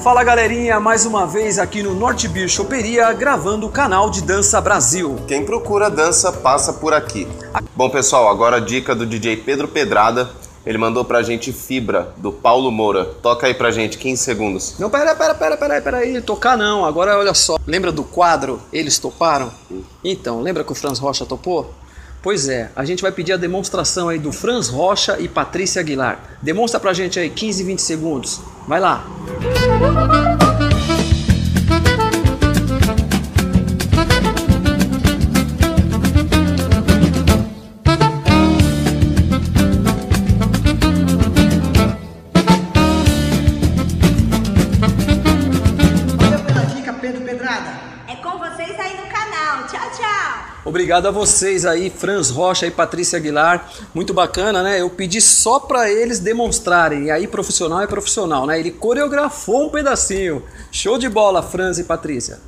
Fala galerinha, mais uma vez aqui no Norte Beer Choperia, gravando o canal de Dança Brasil. Quem procura dança passa por aqui. Bom pessoal, agora a dica do DJ Pedro Pedrada. Ele mandou pra gente Fibra, do Paulo Moura. Toca aí pra gente, 15 segundos. Não, pera, pera, pera, pera, pera aí, tocar não. Agora olha só, lembra do quadro Eles Toparam? Então, lembra que o Franz Rocha topou? Pois é, a gente vai pedir a demonstração aí do Franz Rocha e Patrícia Aguilar. Demonstra pra gente aí 15, 20 segundos. Vai lá. Valeu pela dica, Pedro Pedrada. É com vocês aí no canal. Tchau, tchau. Obrigado a vocês aí, Franz Rocha e Patrícia Aguilar. Muito bacana, né? Eu pedi só pra eles demonstrarem. E aí, profissional é profissional, né? Ele coreografou um pedacinho. Show de bola, Franz e Patrícia.